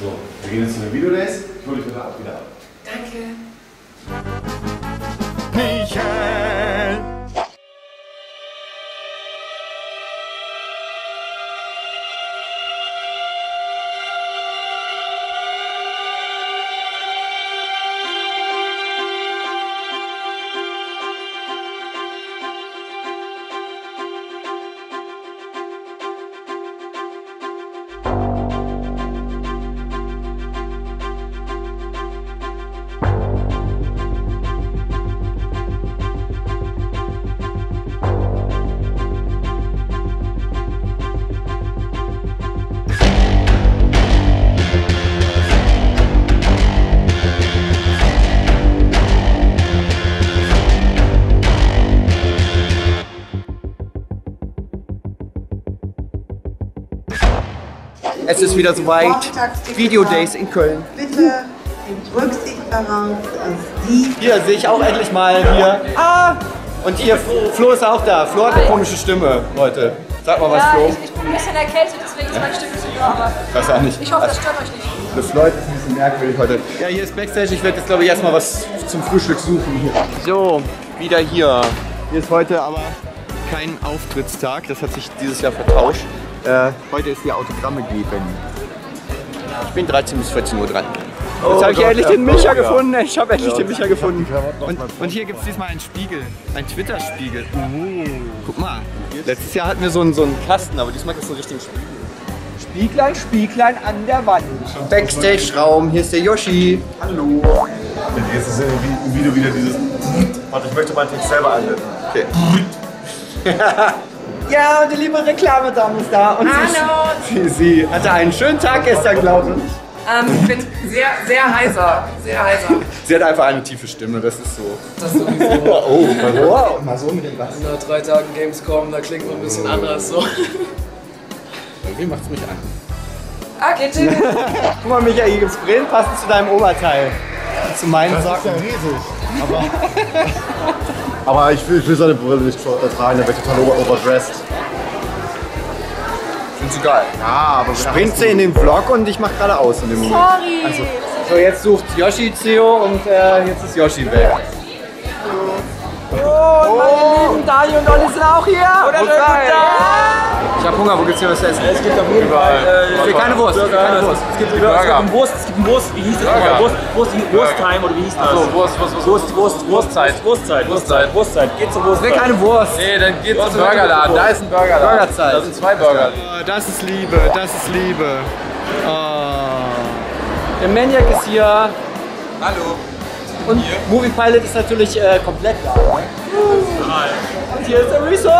So, wir gehen jetzt zu den Videodays. Ich hole dich bitte ab, wieder ab. Danke. Michael. Es ist wieder soweit. Videodays in Köln. Bitte nehmt Rücksicht darauf, dass die Hier sehe ich auch endlich mal hier. Ah! Und hier, Flo ist auch da. Flo hat eine komische Stimme heute. Sag mal was, Ja, Flo. ich, ich bin ein bisschen erkältet, deswegen ist meine Stimme so da, aber Ich weiß auch nicht. ich hoffe, das stört euch nicht. Das Leute ist ein bisschen merkwürdig heute. Ja, hier ist Backstage. Ich werde jetzt, glaube ich, erstmal was zum Frühstück suchen hier. So, wieder hier. Hier ist heute aber kein Auftrittstag. Das hat sich dieses Jahr vertauscht. Äh, heute ist die Autogramme geben. Ich bin 13 bis 14 Uhr dran. Jetzt habe ich endlich den Micha gefunden. Ich habe endlich den Micha gefunden. Und, und hier gibt es diesmal einen Spiegel. Ein Twitter-Spiegel. Guck mal. Letztes Jahr hatten wir so einen, so einen Kasten, aber diesmal gibt es so einen richtigen Spiegel. Spieglein, Spieglein an der Wand. Backstage-Raum, hier ist der Yoshi. Hallo. Jetzt ist im Video wieder dieses. Warte, ich möchte meinen Text selber einblenden. Okay. ja, und die liebe Reklamedame ist da. Und Hallo. Sie, sie hatte einen schönen Tag gestern, glaube ich. Ähm, ich bin sehr, sehr heiser. Sehr heiser. Sie hat einfach eine tiefe Stimme, das ist so. Das sowieso. Oh, wow. Mal so mit dem Bass. Nach drei Tagen Gamescom, da klingt man ein bisschen anders so. Wie macht's mich an? Okay, tschüss. Guck mal, Michael, hier gibt's Brillen passend zu deinem Oberteil. Zu meinen Socken. riesig. Aber, aber ich, will, ich will seine Brille nicht tra- tragen, dann wäre ich total over overdressed. Find's geil. Ja, aber Bringt sie in den Vlog und ich mach gerade aus in dem Moment. Sorry. Also, so, jetzt sucht Yoshi Theo und äh, jetzt ist Yoshi weg. Oh, meine lieben Dani und Olli sind auch hier. Oder guten Ich hab Hunger, wo gibt's hier was zu essen? Es gibt auf jeden Fall. Will keine Wurst. Keine Wurst. Es gibt, es gibt einen Wurst, es gibt einen Wurst, wie hieß das nochmal? Wurst, Wurst, Wursttime oder wie hieß das? So, Wurst, Wurst, Wurst, Wurst, Wurst, Wurstzeit. Wurstzeit, Wurstzeit, Wurstzeit. Geht zur Ich will keine Wurst. Nee, dann geht's zum Burgerladen. Da ist ein Burgerladen. Burgerzeit. Da sind zwei Burger. Oh, das ist Liebe, das ist Liebe. Oh. Der Maniac ist hier. Hallo. Und Movie Pilot ist natürlich äh, komplett da. Und hier ist der Rezo.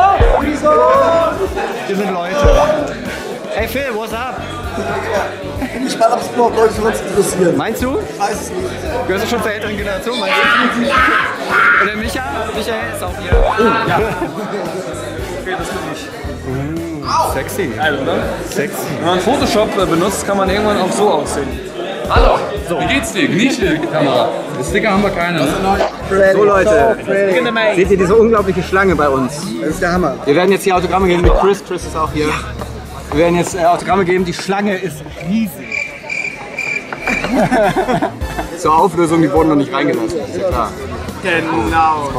Rezo. Hier sind Leute. Hey Phil, what's up? Ich weiß, ob es überhaupt Leute von uns interessieren. Meinst du? Ich weiß es nicht. Gehörst du schon zur älteren Generation? Meinst du? Und der Micha? Michael ist auch hier. Oh, ja. Okay, das bin ich. Sexy. Also, ne? Sexy. Wenn man Photoshop äh, benutzt, kann man irgendwann auch so aussehen. Hallo. Wie geht's dir? Die Kamera? Das Sticker haben wir keine, ne? So Leute, seht ihr diese unglaubliche Schlange bei uns? Das ist der Hammer. Wir werden jetzt hier Autogramme geben mit Chris. Chris ist auch hier. Wir werden jetzt äh, Autogramme geben. Die Schlange ist riesig. Zur Auflösung, die wurden noch nicht reingelassen. Ist ja klar. Genau.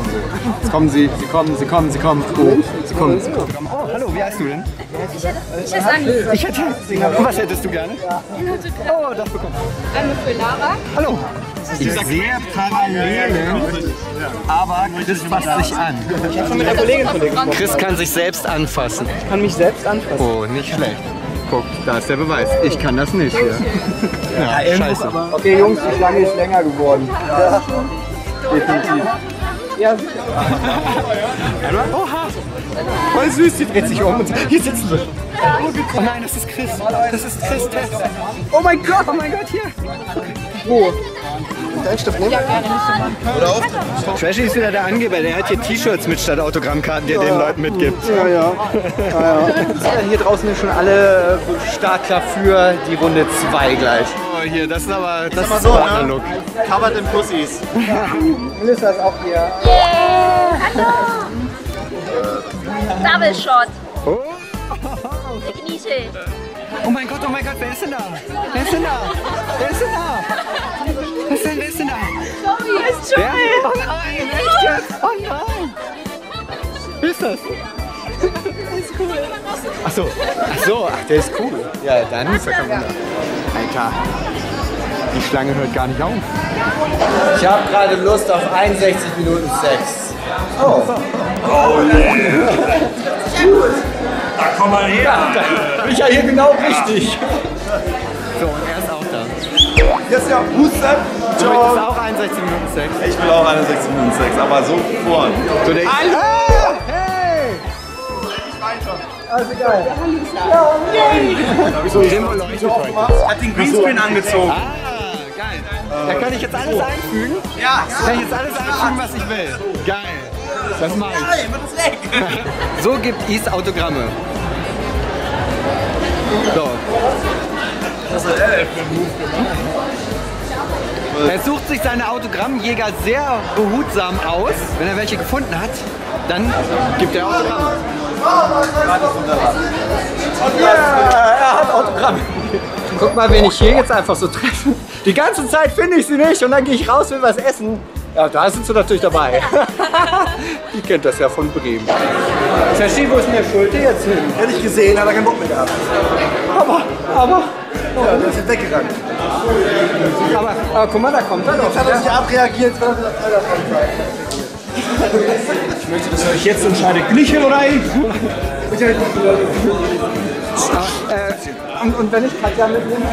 Jetzt kommen sie. Jetzt kommen sie, sie kommen, sie kommen, sie kommen. Oh, sie kommen, sie kommen. Oh, hallo, wie heißt du denn? Ich hätte. Ich hätte. Und was hättest du gerne? Oh, das bekommst du. Einmal für Lara. Hallo. Ich sehe Parallelen, aber Chris fasst sich an. Ich habe schon mit einer Kollegin von dir gesprochen. Chris kann sich selbst anfassen. Ich kann mich selbst anfassen. Oh, nicht schlecht. Guck, da ist der Beweis. Ich kann das nicht hier. Ja, scheiße. Okay, Jungs, die Schlange ist länger geworden. Ja. Definitiv. Ja, sicher. Oha. Voll süß, die dreht sich um und hier sitzen sie. Oh nein, das ist Chris. Das ist Chris Tess. Oh mein Gott, oh mein Gott, hier. Wo? Trashy ist wieder der Angeber, der hat hier T-Shirts mit statt Autogrammkarten, die er den Leuten mitgibt. Ja, ja. ja, Hier draußen ist schon alle startklar für die Runde 2 gleich. Hier, das ist aber, das ist so, ne? Partnerlook. Covered in Pussies. Melissa ist auch hier. Yeah! Hallo! Double Shot. Oh. Ich genieße. Oh mein Gott, oh mein Gott, wer ist denn da? Wer ist denn da? Wer ist denn da? Wer ist denn, wer ist denn da? Wer? Oh nein, echt jetzt? Oh nein. Wer ist das? Ach so, ach so, ach, der ist cool. Ja, dann ist ja kein Wunder. Alter, die Schlange hört gar nicht auf. Ich habe gerade Lust auf 61 Minuten Sex. Oh. Da komm mal her. Bin ich ja hier genau richtig. So, und er ist auch da. Jetzt ja, Huster. Du möchtest auch 61 Minuten Sex. Ich will auch 61 Minuten Sex, aber sofort. So, der Hallo! Hey! Also geil. so Demo Leute Hat den Greenscreen angezogen. Ah, geil. Da kann ich jetzt alles einfügen? Ja. Kann ich jetzt alles einfügen, was ich will? Geil. Das mach ich. Das. So gibt Is Autogramme. So. Was hat er gemacht? Er sucht sich seine Autogrammjäger sehr behutsam aus. Wenn er welche gefunden hat, dann gibt er Autogramme. Ja, er hat Autogramme. Guck mal, wen ich hier jetzt einfach so treffe. Die ganze Zeit finde ich sie nicht und dann gehe ich raus, will was essen. Ja, da sind sie natürlich dabei. Die kennt das ja von Bremen. Sashi, wo ist denn der Schulte jetzt hin? Hätte ich gesehen, hat er keinen Bock mehr gehabt. Aber, aber, Ja, der ist weggegangen. aber, aber guck mal, da kommt er doch. Jetzt hat er sich abreagiert, weil er möchte, dass ihr euch jetzt entscheidet, Glichen oder ich? Äh, und, und wenn ich Katja mitnehme?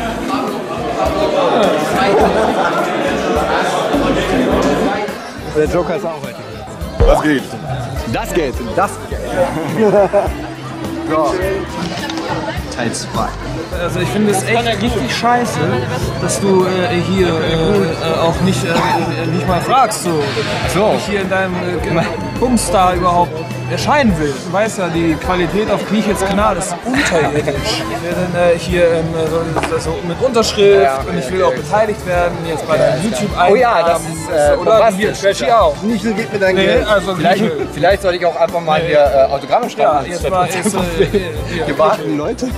Der Joker ist auch heute. Was geht? Das geht, das geht. Teil 2. Also ich finde es echt richtig scheiße, dass du äh, hier äh, äh, auch nicht, äh, äh, nicht mal fragst, so, So. ich hier in deinem Bumstar überhaupt erscheinen will. Du weißt ja, die Qualität auf Kniechels Kanal ist unterirdisch. Ich will dann äh, hier ähm, so, so mit Unterschrift und ich will auch beteiligt werden, jetzt bei deinem youtube Oh ja, das ist, äh, Oder hier, Trashy auch. Nichel geht mir dein Nee, Geld. also Vielleicht, vielleicht sollte ich auch einfach mal hier äh, Autogramme Ja, schreiben. jetzt mal, jetzt, äh, hier, Die warten Leute.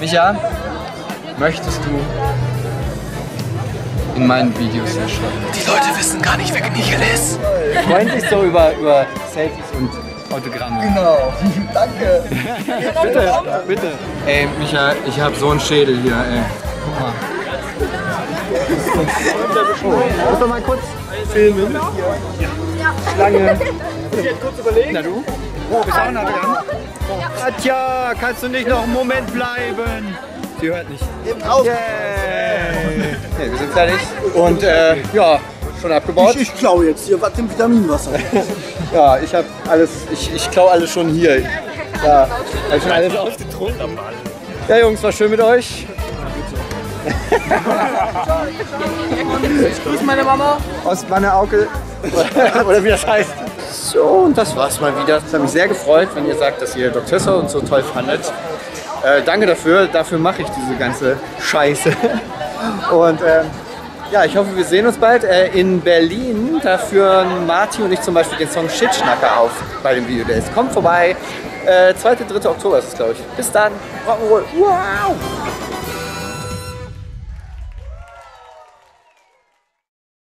Micha, möchtest du in meinen Videos erscheinen? Die Leute wissen gar nicht, wer Kniechel ist. Freuen sich so über, über Selfies und Autogramme. Genau. Danke. Bitte, bitte. Ey, Micha, ich hab so einen Schädel hier, ey. Guck mal. Muss doch mal kurz filmen. Lange. kurz überlegen. Na du? Oh, bist du auch ein Autogramm? Katja, kannst du nicht noch einen Moment bleiben? Sie hört nicht. Eben raus. Yay. Okay, wir sind fertig. Und äh, ja, schon abgebaut. Ich, ich klau jetzt hier was im Vitaminwasser. Ja, ich habe alles, ich, ich klau alles schon hier. Ja, hab ich schon alles ausgetrunken. Ja, Jungs, war schön mit euch. Grüß meine Mama. Aus meiner Aukel. Oder wie das heißt. So, und das war's mal wieder. Es hat mich sehr gefreut, wenn ihr sagt, dass ihr Dr. Tessa und so toll fandet. Äh, danke dafür. Dafür mache ich diese ganze Scheiße. Und ähm, ja, ich hoffe, wir sehen uns bald äh, in Berlin. Da führen Martin und ich zum Beispiel den Song Shitschnacker auf bei dem Video Days. Kommt vorbei. Äh, 2. 3. Oktober ist es, glaube ich. Bis dann. Rock'n'Roll. Wow.